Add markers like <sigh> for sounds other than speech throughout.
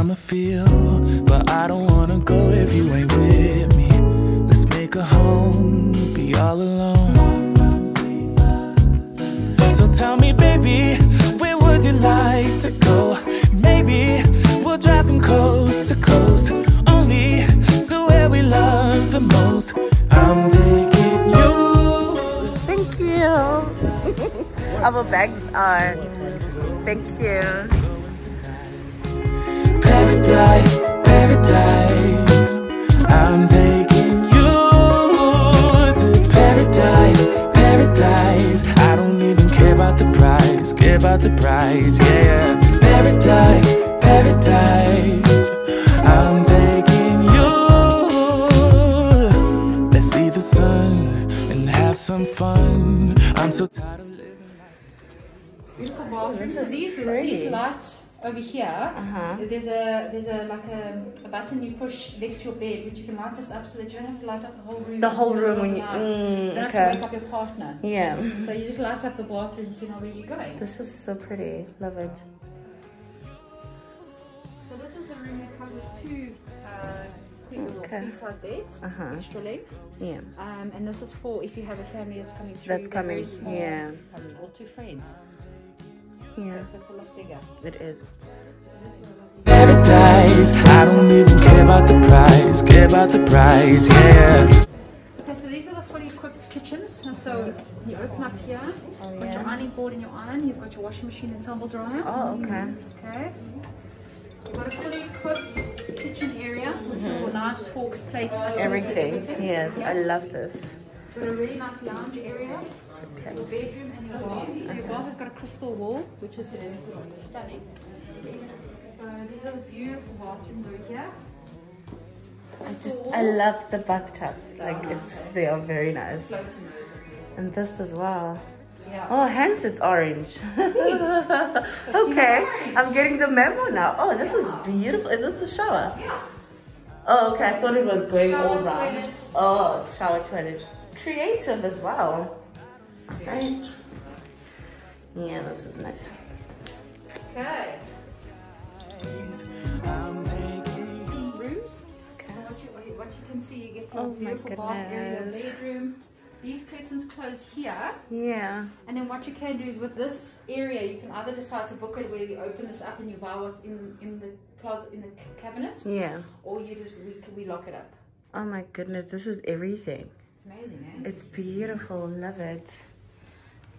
summer feel, but I don't wanna go if you ain't with me. Let's make a home, be all alone. So tell me, baby, where would you like to go? Maybe we'll drive from coast to coast, only to where we love the most. I'm taking you. Thank you. <laughs> Our bags are. Thank you. Paradise, paradise. I'm taking you to paradise, paradise. I don't even care about the price, care about the price, yeah. Paradise, paradise. I'm taking you. Let's see the sun and have some fun. I'm so tired of living. Beautiful bathroom. These, these lights over here, Uh-huh. there's a there's a like a, a button you push next to your bed, which you can light this up so that you don't have to light up the whole room. The whole room when you- mm, you don't okay. have to wake up your partner. Yeah. So you just light up the bathroom to know where you're going. This is so pretty. Love it. So this is the room that comes with two uh, Okay. size beds, Uh-huh. extra length. Yeah. Um, and this is for if you have a family that's coming through. That's coming, small, yeah. or two friends. Yeah. It's a lot bigger. It is. Paradise. I don't even care about the price, care about the price, yeah. Okay, so these are the fully equipped kitchens. So you open up here, Oh, got your yeah. ironing board and your iron, you've got your washing machine and tumble dryer. Oh, okay. Okay. You've got a fully equipped kitchen area with your mm-hmm. knives, forks, plates, absolutely Everything. Yeah. I love this. Got a really nice lounge area. Your bedroom and your bath. So your bath has got a crystal wall, which is stunning. So these are the beautiful bathrooms over here. I just I love the bathtubs. Like it's they are very nice. And this as well. Yeah. Oh, hence it's orange. <laughs> <laughs> okay, I'm getting the memo now. Oh, this is beautiful. Is this the shower? Yeah. Oh, okay. I thought it was going all round. Oh, shower toilet. Creative as well. Right. Yeah, this is nice. Okay. I'm taking you. rooms. Okay. So what you, what you can see, you get your Oh beautiful bath area, bedroom. These curtains close here, Yeah. and then what you can do is with this area, you can either decide to book it where you open this up and you buy what's in in the closet in the c- cabinet, Yeah. or you just we, we lock it up. Oh my goodness, this is everything. It's amazing, eh? It's beautiful. Love it.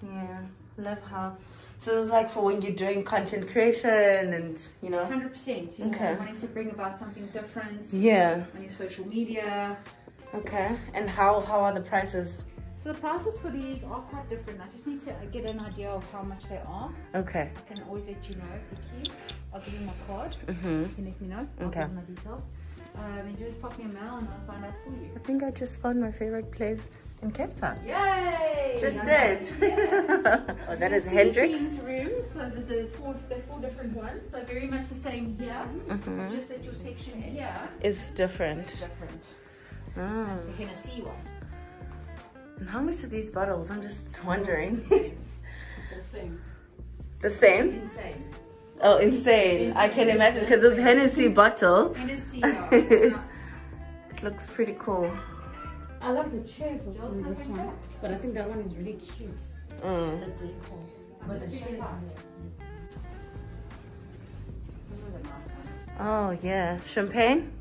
Yeah. Love how. So it's like for when you're doing content creation and you know. Hundred percent. You know, Okay. wanting to bring about something different Yeah. on your social media. Okay. And how how are the prices? So the prices for these are quite different. I just need to get an idea of how much they are. Okay. I can always let you know, Vicky. I'll give you my card. Mhm. You can let me know. I'll Okay. give you my details. Um, and you just pop me a mail and I'll find out for you. I think I just found my favorite place in Cape Town. Yay! Just I'm did. happy. <laughs> oh, that is Three Hendrick's. rooms, so the, the four the four different ones. So very much the same here. Mhm. It's just that your section here It's is different. different. Oh. That's the Hennessy one. And how much are these bottles? I'm just wondering. <laughs> The same. the same? Insane. Oh, insane. I can imagine because this Hennessy bottle, Hennessy. yeah. It's not- it looks pretty cool. I love the chairs Yours on this one, but I think that one is really cute. Mm. The decor. But But the the chairs chairs. aren't. This is a nice one. Oh, yeah. Champagne?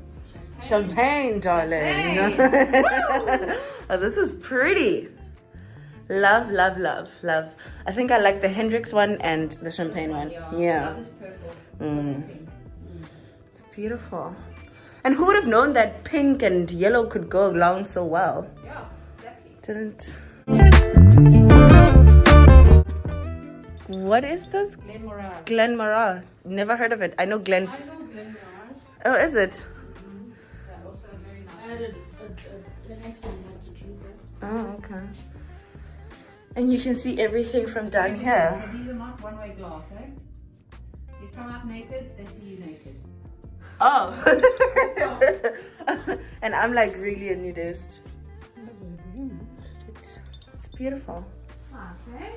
Champagne, darling. Champagne. <laughs> oh, this is pretty. Love, love, love, love. I think I like the Hendrick's one and the champagne one. Yeah. Love this purple. Mm. It's beautiful. And who would have known that pink and yellow could go along so well? Yeah, exactly. Didn't. What is this? Glen Moral. Glen Moral. Never heard of it. I know Glen. I know Glen Mirage. Oh, is it? It's uh, also very I had a, a, a, the next one I had to drink it. Oh, okay. And you can see everything from down here. So these are not one-way glass, eh? You come out naked, they see you naked. Oh. <laughs> and I'm like really a nudist. It's beautiful. Eh?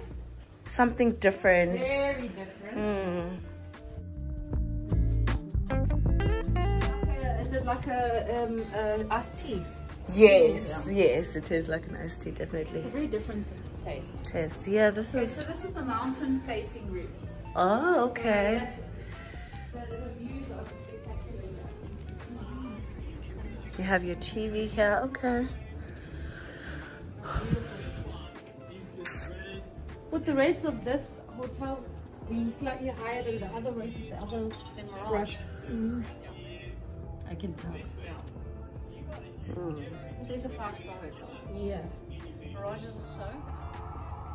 Something different. Very different. Mm. Is it like a um, uh, iced tea? Yes, yes, it is like an iced tea, definitely. It's a very different taste. Taste. Yeah, this Okay, is. so this is the mountain facing rooms. Oh, So okay. that's- You have your TV here. Okay. Would the rates of this hotel be slightly higher than the other rates of the other And Mirage? Mirage. Mm. I can tell. This is a five star hotel. Yeah. Mirage is also.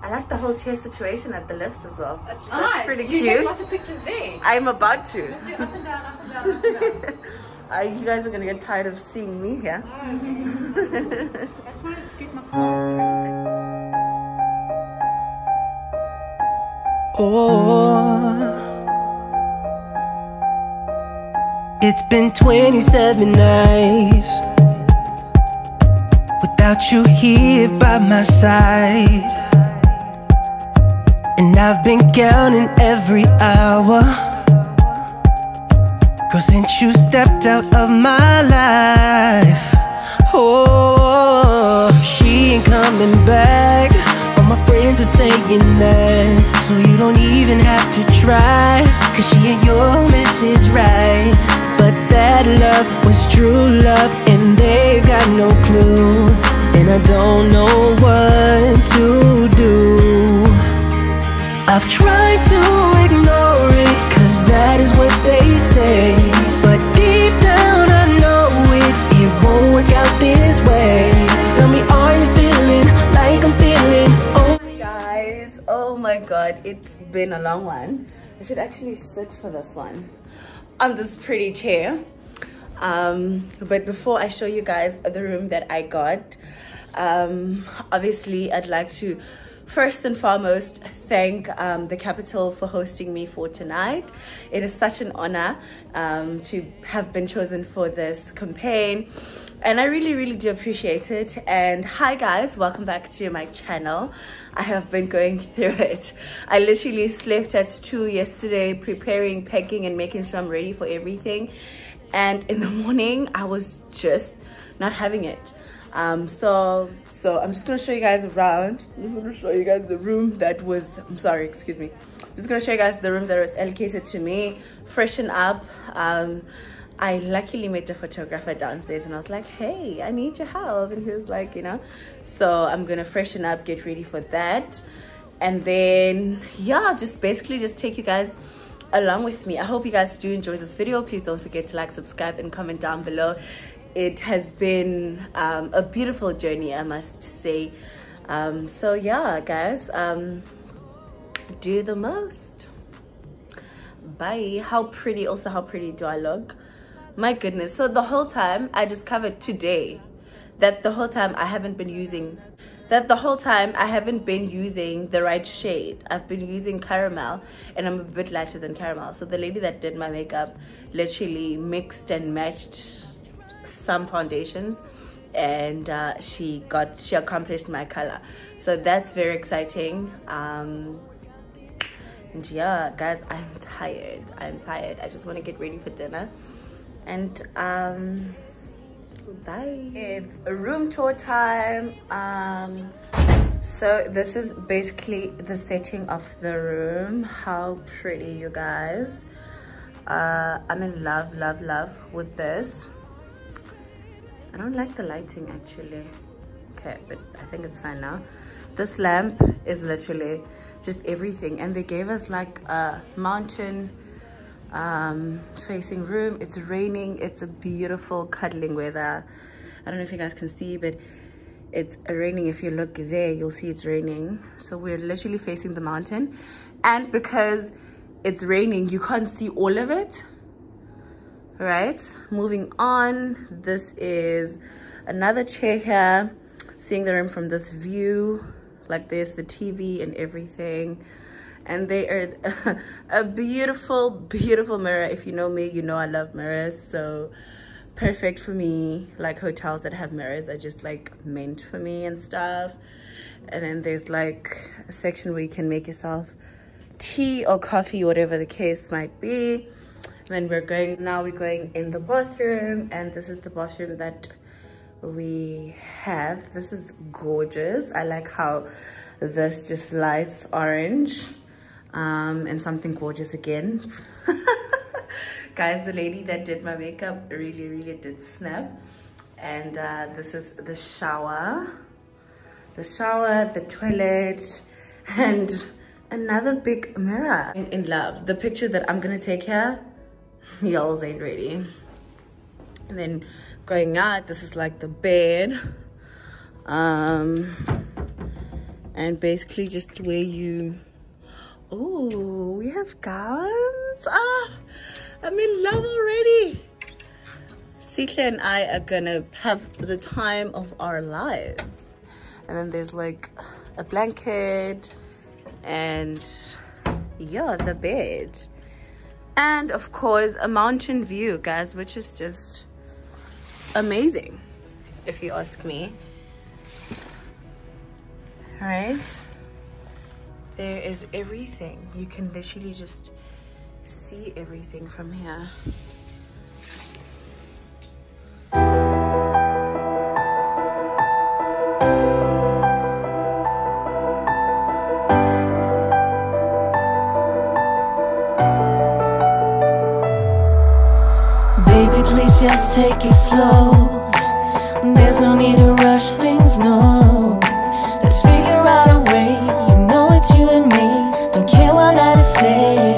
I like the whole chair situation at the lift as well. That's That's nice. pretty you cute. take lots of pictures there. I'm about to. Just do up and down, up and down, up and down. <laughs> Uh, you guys are gonna get tired of seeing me here. <laughs> I just want to get my cards. Oh, it's been 27 nights without you here by my side. And I've been counting every hour. Cause since you stepped out of my life, oh, she ain't coming back. All my friends are saying that, so you don't even have to try. Cause she ain't your Mrs. Right. But that love was true love, and they've got no clue. And I don't know what to do. I've tried to ignore it, cause that is what they say. But deep down, I know it, it won't work out this way. Tell me, are you feeling like I'm feeling? Oh, Guys, oh my god, it's been a long one. I should actually sit for this one on this pretty chair. Um, but before I show you guys the room that I got, um, obviously I'd like to first and foremost thank um, the Capital for hosting me for tonight. It is such an honor um, to have been chosen for this campaign. And I really really do appreciate it. And hi guys. Welcome back to my channel. I have been going <laughs> through it. I literally slept at 2 yesterday preparing packing and making sure I'm ready for everything. And in the <laughs> morning I was just not having it um so so I'm just gonna show you guys around I'm just gonna show you guys the room that was I'm sorry excuse me I'm just gonna show you guys the room that was allocated to me freshen up um I luckily met a photographer downstairs and I was like, hey, I need your help. And he was like, you know, so I'm to freshen up, get ready for that. And then, yeah, just basically just take you guys along with me. I hope you guys do enjoy this video. Please don't forget to like, subscribe, and comment down below. It has been um, a beautiful journey, I must say. Um, so, yeah, guys, um, do the most. Bye. How pretty, also, how pretty do I look? my goodness so the whole time i discovered today that the whole time i haven't been using that the whole time i haven't been using the right shade i've been using caramel and i'm a bit lighter than caramel so the lady that did my makeup literally mixed and matched some foundations and uh, she got she accomplished my color. So that's very exciting. Um and yeah guys i'm tired. I'm tired. I just want to get ready for dinner. And um bye. It's room tour time. Um so this is basically the setting of the room. How pretty you guys. Uh i'm in love love love with this i don't like the lighting actually. Okay but i think it's fine now. This lamp is literally just everything and they gave us like a mountain um facing room. It's raining. It's a beautiful cuddling weather. I don't know if you guys can see but it's raining. If you look there you'll see it's raining. So we're literally facing the mountain. And because it's raining you can't see all of it right moving on. This is another chair here. Seeing the room from this view like this the tv and everything. And they are <laughs> a beautiful beautiful mirror. If you know me you know i love mirrors. So perfect for me. Like hotels that have mirrors are just like meant for me and stuff. And then there's like a section where you can make yourself tea or coffee whatever the case might be then we're going now we're going in the bathroom and this is the bathroom that we have. This is gorgeous. I like how this just lights orange um, and something gorgeous again. <laughs> Guys the lady that did my makeup really really did snap. And uh, this is the shower. The shower the toilet and another big mirror. In love. The picture that i'm gonna take here <laughs> y'all ain't ready and then going out this is like the bed um and basically just where you oh we have gowns ah I'm in love already. Sihle and I are gonna have the time of our lives. And then there's like a blanket and yeah, the bed. And of course, a mountain view, guys, which is just amazing, if you ask me. All right? There is everything. You can literally just see everything from here. Just take it slow. There's no need to rush things, no. Let's figure out a way. You know it's you and me. Don't care what I say.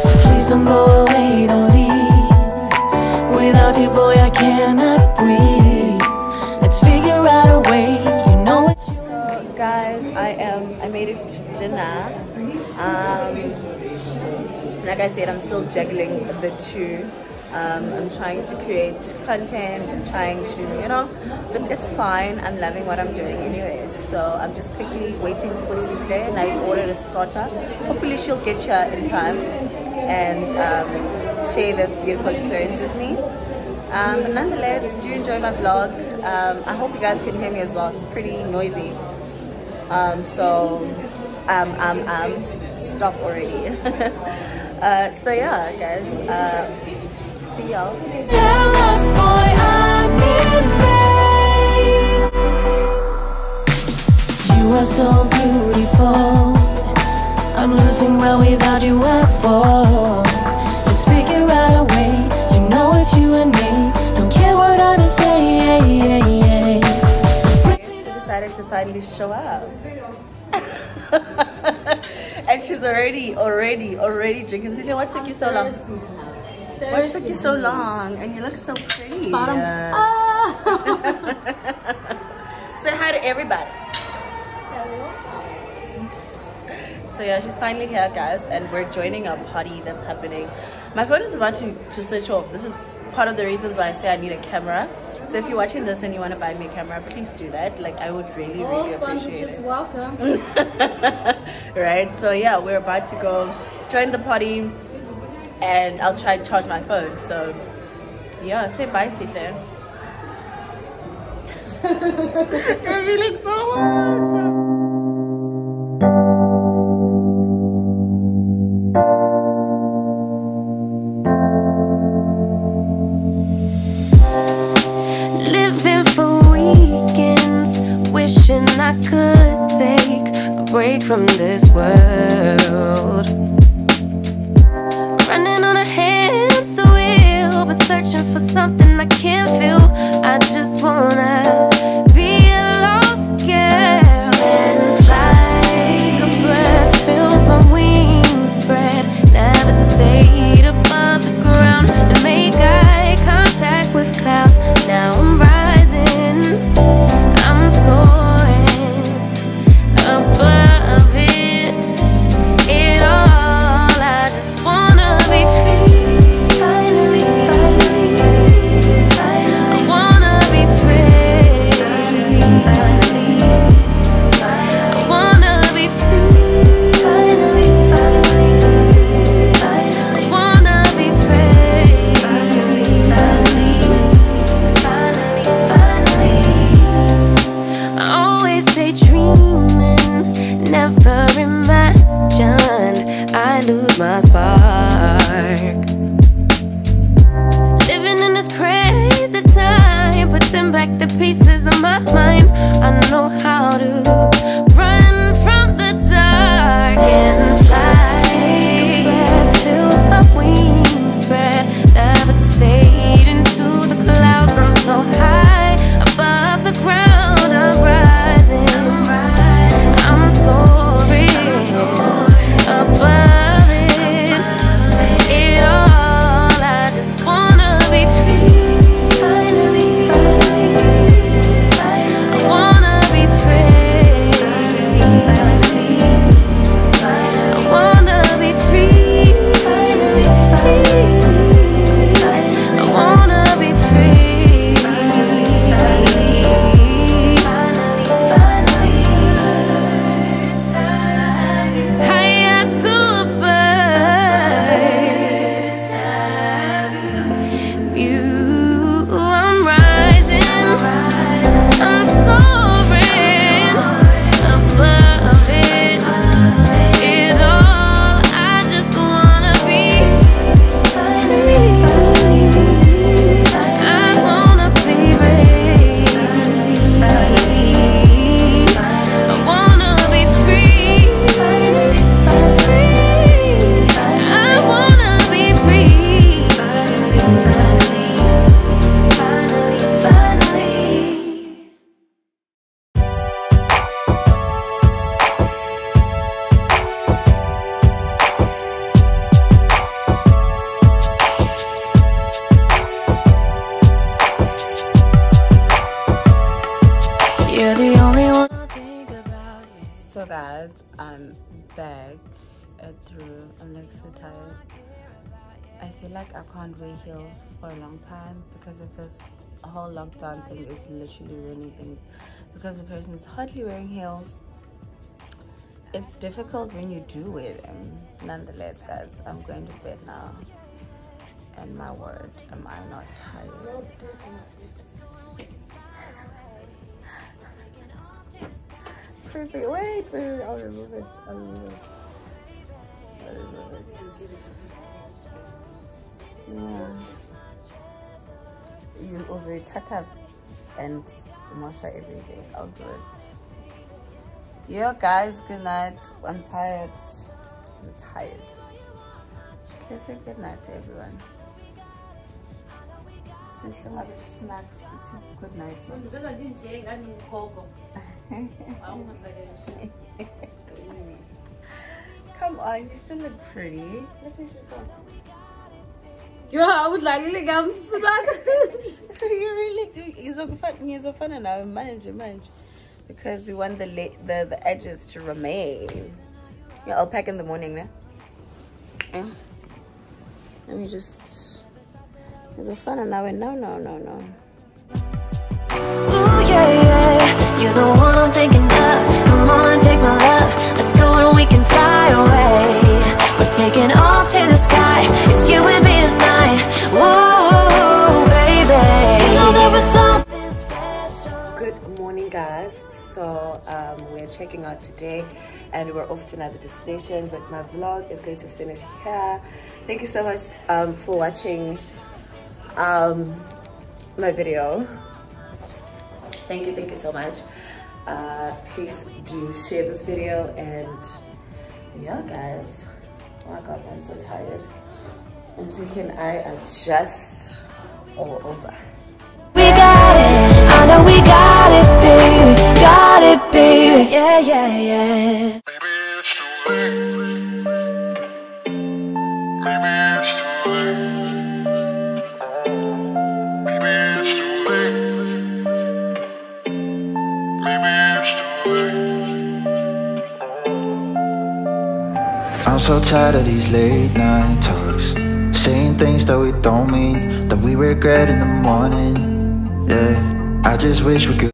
So please don't go away, don't leave. Without you, boy, I cannot breathe. Let's figure out a way. You know it's you. So guys, I am I made it to dinner. Um like I said, I'm still juggling the two. Um, I'm trying to create content and trying to, you know, but it's fine. I'm loving what I'm doing anyways. So I'm just quickly waiting for Sihle and I ordered a starter. Hopefully she'll get here in time and um, share this beautiful experience with me. Um, but nonetheless, do enjoy my vlog. Um, I hope you guys can hear me as well. It's pretty noisy. Um, so, um, um, um, stop already. <laughs> uh, so yeah, guys, uh, see y'all. Boy, I'm in vain. You are so beautiful. I'm losing well without you I fall. Let's figure out a way. You know it's you and me. Don't care what others say. We decided to finally show up. <laughs> and she's already, already, already drinking. Sihle, what took you so long? What took you so long? And you look so pretty. Bottoms. Ah. <laughs> Say hi to everybody. So yeah, she's finally here, guys, and we're joining a party that's happening. My phone is about to, to switch off. This is part of the reasons why I say I need a camera. So if you're watching this and you want to buy me a camera, please do that. Like I would really, All really appreciate sponsorships it. welcome. <laughs> right? So yeah, we're about to go join the party, and I'll try to charge my phone. So yeah, say bye, Sihle. <laughs> You're feeling so. Living for weekends, wishing I could take a break from this world. Searching for something I can't feel. I just wanna I'm back at through. I'm like so tired. I feel like I can't wear heels for a long time because of this whole lockdown thing is literally ruining things because the person is hardly wearing heels. It's difficult when you do wear them. Nonetheless, guys, I'm going to bed now. And my word, am I not tired? Perfect. Wait, wait, I'll remove it. I'll remove it. I'll remove it. Yeah. You also tap tap and Masha everything. I'll do it. Yeah, guys, good night. I'm tired. I'm tired. Let's say good night to everyone. Sihle ngabe snacks uthi good night. <laughs> Ngiveza nje nje ngani ngigogo. Awungahlekela. Come on, you still look pretty. Look at yourself. Yo, awudlalile kamsibaka. you really do. Ngizokufana ngizofana nawe manje manje. Because we want the the the edges to remain. Yeah, I'll pack in the morning now. Yeah. Let me just ngizofana nawe. No, no, no, no. Taking off to the sky. It's you and me tonight. Ooh, baby. You know there was something special. Good morning, guys. So um, we're checking out today, and we're off to another destination. But my vlog is going to finish here. Thank you so much um, for watching um, my video. Thank you, thank you so much. Uh, please do share this video, and yeah, guys. Oh my God, I'm so tired. So and I are just all over. We got it. I know we got it, baby. Got it, baby. Yeah, yeah, yeah. So tired of these late night talks. Saying things that we don't mean, that we regret in the morning. Yeah, I just wish we could.